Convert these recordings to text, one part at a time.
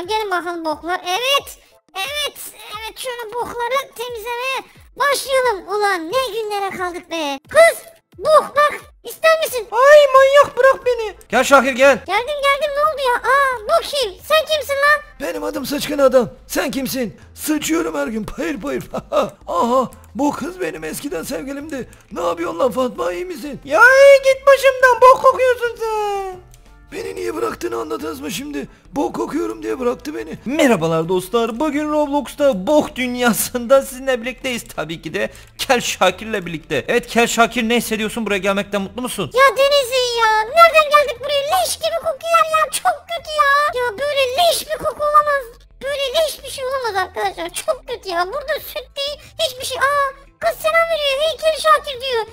Gelin bakalım boklar. Evet. Evet. Evet şöyle bokları temizlemeye başlayalım. Ulan ne günlere kaldık be. Kız. Bok bak. ister misin? Ay manyak bırak beni. Gel Şakir gel. Geldim geldim ne oldu ya? Aa bu kim? Sen kimsin lan? Benim adım Sıçkın Adam. Sen kimsin? Sıçıyorum her gün payır payır. Aha bu kız benim eskiden sevgilimdi. Ne yapıyorsun lan Fatma iyi misin? Ya git başımdan bok kokuyorsun sen. Beni niye bıraktığını anladınız mı şimdi? Bok kokuyorum diye bıraktı beni. Merhabalar dostlar. Bugün Roblox'ta bok dünyasında sizinle birlikteyiz tabii ki de. Kel Şakir'le birlikte. Evet Kel Şakir ne hissediyorsun? Buraya gelmekten mutlu musun? Ya Denizli ya. Nereden geldik buraya? Leş gibi kokuyor ya. Çok kötü ya. Ya böyle leş bir koku olamaz. Böyle leş bir şey olamaz arkadaşlar. Çok kötü ya. Burada süt değil. Hiçbir şey. Aa kız selam veriyor. Heykel Şakir diyor.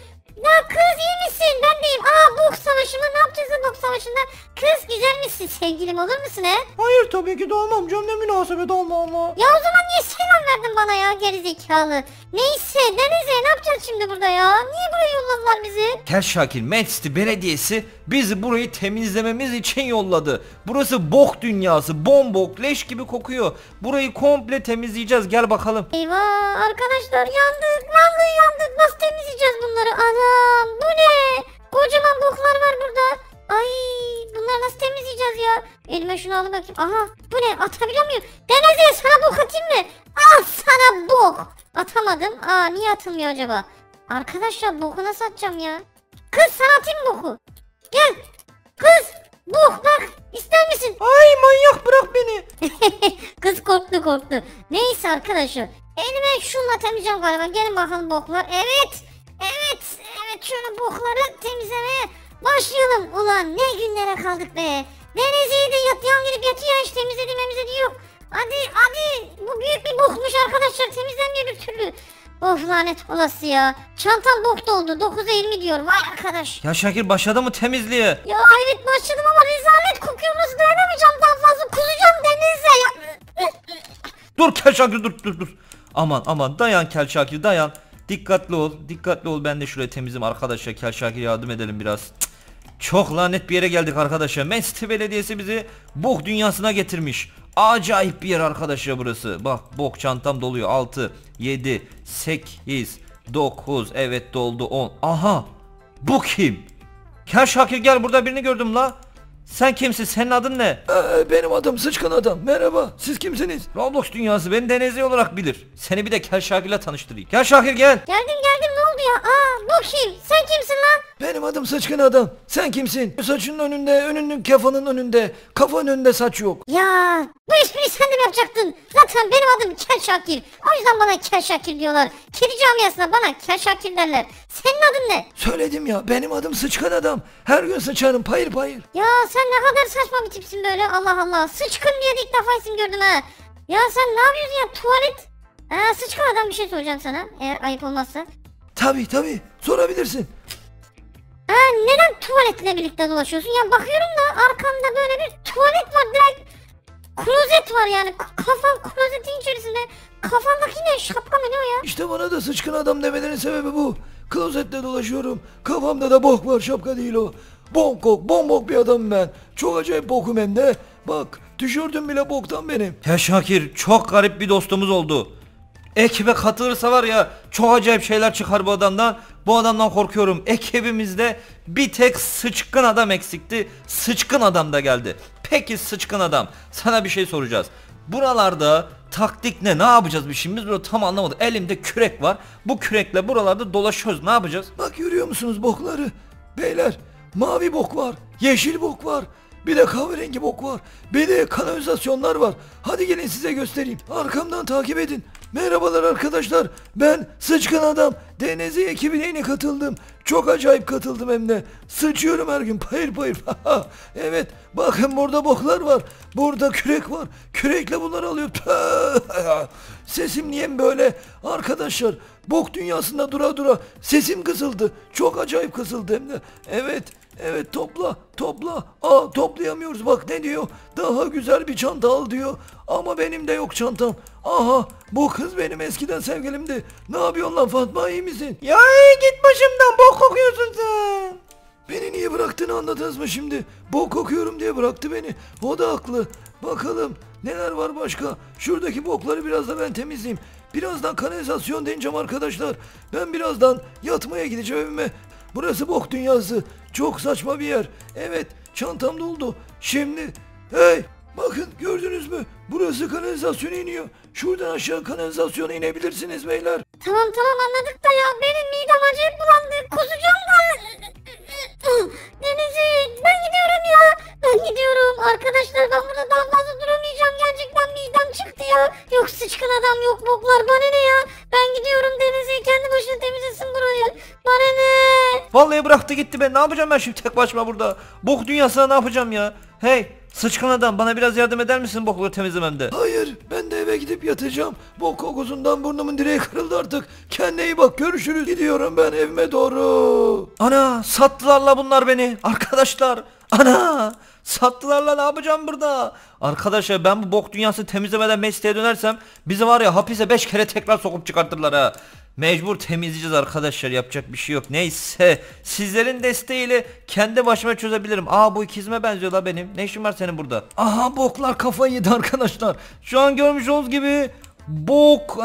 Ya kız iyi misin? Ben deyim. Aa bok savaşı mı? Ne yapacağız bu bok savaşında? Kız güzel misin? Sevgilim olur musun he? Hayır tabii ki de olmam. Canım ne münasebet Allah Allah. Ya o zaman niye verdin bana ya gerizekalı? Neyse Denizli ne yapacağız şimdi burada ya? Niye buraya yolladılar bizi? Kel Şakir Manchester Belediyesi bizi burayı temizlememiz için yolladı. Burası bok dünyası. Bombok, leş gibi kokuyor. Burayı komple temizleyeceğiz. Gel bakalım. Eyvah arkadaşlar yandık vallahi yandık nasıl temizleyeceğiz bunları anam bu ne kocaman boklar var burada ay bunları nasıl temizleyeceğiz ya elime şunu alıp bakayım aha bu ne atabiliyor muyum Denizli sana bok atayım mı al sana bok atamadım aa niye atılmıyor acaba arkadaşlar boku nasıl atacağım ya kız sana atayım boku gel kız bok bak ister misin Ay manyak bırak beni. Kız korktu korktu. Neyse arkadaşlar. Elime şunla temizleyeceğim galiba. Gelin bakalım boklar. Evet. Evet. Evet şöyle bokları temizlemeye başlayalım. Ulan ne günlere kaldık be. Denizli'yi de yatağın girip yatıyor hiç temizledi memizledi yok. Hadi hadi. Bu büyük bir bokmuş arkadaşlar. Temizlenmiyor bir türlü. Of lanet olası ya. Çantam bok doldu. 9'a 20 diyor. Vay arkadaş. Ya Şakir başladı mı temizliğe? Ya evet başladım ama rezalet kokuyor. Nasıl dayanamayacağım daha fazla. Kusacağım Deniz'e. Ya. Dur Kel Şakir dur dur dur. Aman aman dayan Kel Şakir dayan. Dikkatli ol. Dikkatli ol. Ben de şuraya temizim arkadaşlar. Kel Şakir yardım edelim biraz. Çok lanet bir yere geldik arkadaşlar. Manchester Belediyesi bizi bok dünyasına getirmiş. Acayip bir yer arkadaşlar burası. Bak bok çantam doluyor. 6, 7, 8, 9. Evet doldu 10. Aha. Bu kim? Kel Şakir gel burada birini gördüm la. Sen kimsin? Senin adın ne? Ee, benim adım Sıçkın Adam. Merhaba. Siz kimsiniz? Roblox dünyası beni Denizli olarak bilir. Seni bir de Kel Şakir'le tanıştırayım. Gel Şakir gel. Geldim geldim oldu ya? Aa bu kim? Sen kimsin lan? Benim adım Sıçkın Adam. Sen kimsin? Saçının önünde, önünün kafanın önünde. Kafanın önünde saç yok. Ya bu espriyi sen de mi yapacaktın? Zaten benim adım Kel Şakir. O yüzden bana Kel Şakir diyorlar. Kedi camiasına bana Kel Şakir derler. Senin adın ne? Söyledim ya benim adım Sıçkın Adam. Her gün sıçarım payır payır. Ya sen ne kadar saçma bir tipsin böyle Allah Allah. Sıçkın diye de ilk defa isim gördüm ha. Ya sen ne yapıyorsun ya tuvalet? Aa, sıçkın adam bir şey soracağım sana eğer ayıp olmazsa. Tabi tabi sorabilirsin. Ha neden tuvaletle birlikte dolaşıyorsun? Ya bakıyorum da arkamda böyle bir tuvalet var direkt. Klozet var yani. Kafan klozetin içerisinde. Kafandaki ne? Şapka mı ne o ya? İşte bana da sıçkın adam demelerinin sebebi bu. Klozette dolaşıyorum. Kafamda da bok var şapka değil o. Bonkok, bombok bir adamım ben. Çok acayip bokum hem de. Bak tişörtüm bile boktan benim. Ya Şakir çok garip bir dostumuz oldu. Ekibe katılırsa var ya çok acayip şeyler çıkar bu adamdan. Bu adamdan korkuyorum. Ekibimizde bir tek sıçkın adam eksikti. Sıçkın adam da geldi. Peki sıçkın adam sana bir şey soracağız. Buralarda taktik ne? Ne yapacağız şimdi? Biz bunu tam anlamadık. Elimde kürek var. Bu kürekle buralarda dolaşıyoruz. Ne yapacağız? Bak görüyor musunuz bokları? Beyler mavi bok var, yeşil bok var. Bir de kahverengi bok var. Bir de kanalizasyonlar var. Hadi gelin size göstereyim. Arkamdan takip edin. Merhabalar arkadaşlar. Ben Sıçkın Adam. DNZ ekibine yeni katıldım. Çok acayip katıldım hem de. Sıçıyorum her gün payır payır. evet bakın burada boklar var. Burada kürek var. Kürekle bunları alıyorum. Sesim niye böyle? Arkadaşlar bok dünyasında dura dura sesim kısıldı. Çok acayip kısıldı hem de. Evet Evet topla topla. Aa toplayamıyoruz bak ne diyor. Daha güzel bir çanta al diyor. Ama benim de yok çantam. Aha bu kız benim eskiden sevgilimdi. Ne yapıyorsun lan Fatma iyi misin? Ya git başımdan bok kokuyorsun sen. Beni niye bıraktığını anladınız mı şimdi? Bok kokuyorum diye bıraktı beni. O da haklı. Bakalım neler var başka. Şuradaki bokları biraz da ben temizleyeyim. Birazdan kanalizasyon deneyeceğim arkadaşlar. Ben birazdan yatmaya gideceğim evime. Burası bok dünyası. Çok saçma bir yer. Evet çantam doldu. Şimdi hey bakın gördünüz mü? Burası kanalizasyona iniyor. Şuradan aşağı kanalizasyona inebilirsiniz beyler. Tamam tamam anladık da ya benim midem acayip bulandı. Kusacağım da. Deniz'i ben gidiyorum ya. Ben gidiyorum. Arkadaşlar ben burada daha fazla duramayacağım. Gerçekten midem çıktı ya. Yok sıçkın adam yok boklar. Bana ne ya? Ben gidiyorum Deniz'i. Kendi başına temizlesin burayı. Bana ne? Vallahi bıraktı gitti ben. Ne yapacağım ben şimdi tek başıma burada? Bok dünyasına ne yapacağım ya? Hey sıçkın adam bana biraz yardım eder misin bokları temizlememde? Hayır ben de eve gidip yatacağım. Bok kokusundan burnumun direği kırıldı artık. Kendine iyi bak görüşürüz. Gidiyorum ben evime doğru. Ana sattılar la bunlar beni. Arkadaşlar. Ana sattılar la ne yapacağım burada? Arkadaşlar ben bu bok dünyasını temizlemeden mesleğe dönersem bizi var ya hapise 5 kere tekrar sokup çıkartırlar ha. Mecbur temizleyeceğiz arkadaşlar yapacak bir şey yok. Neyse sizlerin desteğiyle kendi başıma çözebilirim. Aa bu ikizime benziyor la benim. Ne işin var senin burada? Aha boklar kafayı yedi arkadaşlar. Şu an görmüş olduğunuz gibi Bok eee,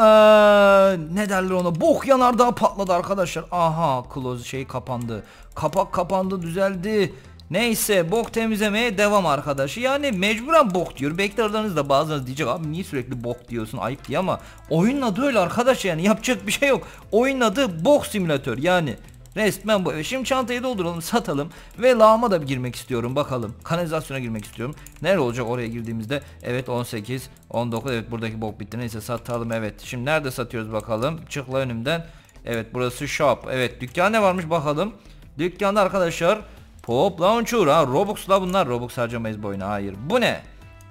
ne derler ona bok yanardağ patladı arkadaşlar. Aha close şey kapandı. Kapak kapandı düzeldi. Neyse bok temizlemeye devam arkadaşı. Yani mecburen bok diyor. Belki aranızda bazılarınız diyecek abi niye sürekli bok diyorsun ayıp diye ama oyunun adı öyle arkadaş yani yapacak bir şey yok. Oyunun adı bok simülatör yani. Resmen bu. Şimdi çantayı dolduralım, satalım ve lağıma da bir girmek istiyorum. Bakalım. Kanalizasyona girmek istiyorum. Nerede olacak oraya girdiğimizde? Evet 18, 19. Evet buradaki bok bitti. Neyse satalım. Evet. Şimdi nerede satıyoruz bakalım? Çıkla önümden. Evet burası shop. Evet dükkan ne varmış bakalım. Dükkanda arkadaşlar Pop Launcher ha Robux'la bunlar. Robux harcamayız bu oyuna. Hayır. Bu ne?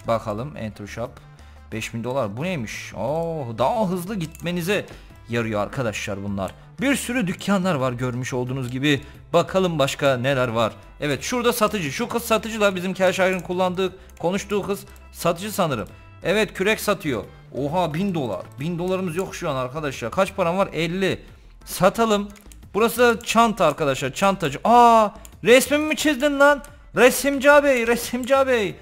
Bakalım Enter Shop. 5000 dolar bu neymiş? Oo, daha hızlı gitmenize yarıyor arkadaşlar bunlar. Bir sürü dükkanlar var görmüş olduğunuz gibi. Bakalım başka neler var. Evet şurada satıcı. Şu kız satıcı da bizim Kerşahir'in kullandığı, konuştuğu kız satıcı sanırım. Evet kürek satıyor. Oha 1000 dolar. 1000 dolarımız yok şu an arkadaşlar. Kaç param var? 50. Satalım. Burası da çanta arkadaşlar. Çantacı. Aa resmimi mi çizdin lan? Resimci abi, resimci abi.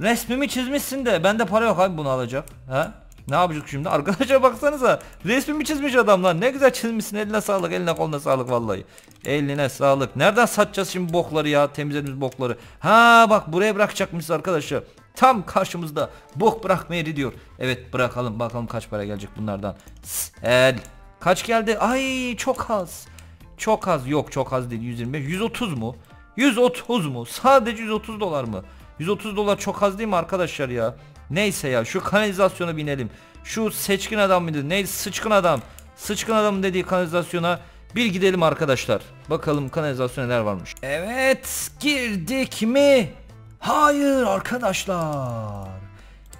Resmimi çizmişsin de bende para yok abi bunu alacak. Ha? Ne yapacak şimdi? Arkadaşlar baksanıza. Resmimi çizmiş adam lan. Ne güzel çizmişsin. Eline sağlık, eline koluna sağlık vallahi. Eline sağlık. Nereden satacağız şimdi bokları ya? Temizlediğimiz bokları. Ha bak buraya bırakacakmışız arkadaşlar. Tam karşımızda bok bırakma yeri diyor. Evet bırakalım bakalım kaç para gelecek bunlardan. El. Kaç geldi? Ay çok az. Çok az. Yok çok az değil. 125. 130 mu? 130 mu? Sadece 130 dolar mı? 130 dolar çok az değil mi arkadaşlar ya? Neyse ya şu kanalizasyona binelim. Şu seçkin adam mıydı? Neydi? Sıçkın adam. Sıçkın adam dediği kanalizasyona bir gidelim arkadaşlar. Bakalım kanalizasyona neler varmış. Evet girdik mi? Hayır arkadaşlar.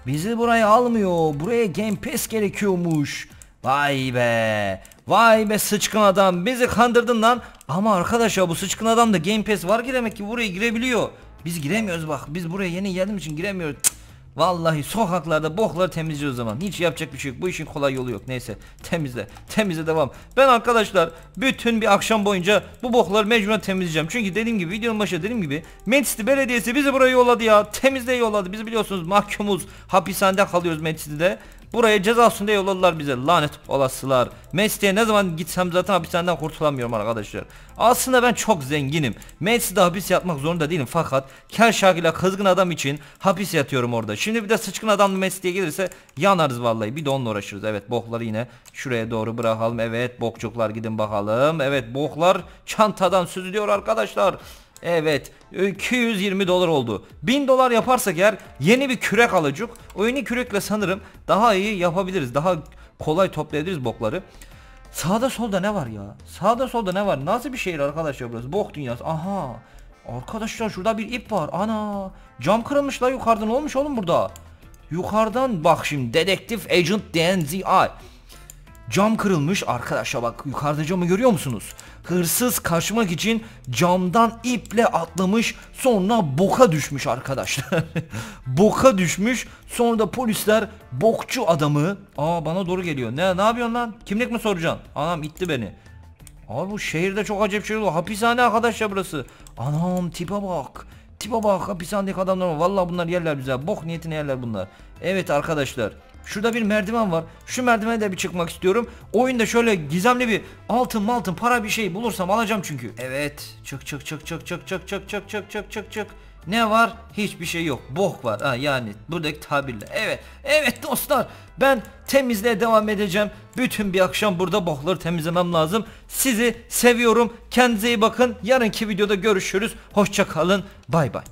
Bizi buraya almıyor. Buraya Game Pass gerekiyormuş. Vay be. Vay be sıçkın adam. Bizi kandırdın lan. Ama arkadaşlar bu sıçkın adam da Game Pass var ki demek ki buraya girebiliyor. Biz giremiyoruz bak. Biz buraya yeni geldiğimiz için giremiyoruz. Cık. Vallahi sokaklarda bokları temizliyor o zaman. Hiç yapacak bir şey yok. Bu işin kolay yolu yok. Neyse temizle. Temizle devam. Ben arkadaşlar bütün bir akşam boyunca bu bokları mecburen temizleyeceğim. Çünkü dediğim gibi videonun başında dediğim gibi Manchester Belediyesi bizi buraya yolladı ya. Temizle yolladı. Biz biliyorsunuz mahkumuz. Hapishanede kalıyoruz Manchester'de. Buraya cezasında yolladılar bize lanet olasılar. Mesleğe ne zaman gitsem zaten hapishaneden kurtulamıyorum arkadaşlar. Aslında ben çok zenginim. Mesleğde hapis yatmak zorunda değilim fakat kel şakıyla kızgın adam için hapis yatıyorum orada. Şimdi bir de sıçkın adamlı mesleğe gelirse yanarız vallahi. Bir de onunla uğraşırız. Evet bokları yine şuraya doğru bırakalım. Evet bokçuklar gidin bakalım. Evet boklar çantadan süzülüyor arkadaşlar. Evet 220 dolar oldu. 1000 dolar yaparsak eğer yeni bir kürek alacak. O yeni kürekle sanırım daha iyi yapabiliriz Daha kolay toplayabiliriz bokları. Sağda solda ne var ya? Sağda solda ne var? Nasıl bir şehir arkadaşlar burası? Bok dünyası. Aha! Arkadaşlar şurada bir ip var. Ana! Cam kırılmış la yukarıdan. Olmuş oğlum burada? Yukarıdan bak şimdi Dedektif Agent DNZI Cam kırılmış arkadaşlar bak yukarıda camı görüyor musunuz? Hırsız kaçmak için camdan iple atlamış sonra boka düşmüş arkadaşlar. boka düşmüş sonra da polisler bokçu adamı aa bana doğru geliyor. Ne ne yapıyorsun lan? Kimlik mi soracaksın? Anam itti beni. Abi bu şehirde çok acayip şey oluyor. Hapishane arkadaşlar burası. Anam tipe bak. Tipe bak hapishanedeki adamlar var. Vallahi bunlar yerler bize. Bok niyetine yerler bunlar. Evet arkadaşlar. Şurada bir merdiven var. Şu merdivene de bir çıkmak istiyorum. Oyunda şöyle gizemli bir altın maltın para bir şey bulursam alacağım çünkü. Evet. Çık çık çık çık çık çık çık çık çık çık çık çık. Ne var? Hiçbir şey yok. Bok var. Ha yani buradaki tabirle. Evet. Evet dostlar. Ben temizliğe devam edeceğim. Bütün bir akşam burada bokları temizlemem lazım. Sizi seviyorum. Kendinize iyi bakın. Yarınki videoda görüşürüz. Hoşça kalın. Bay bay.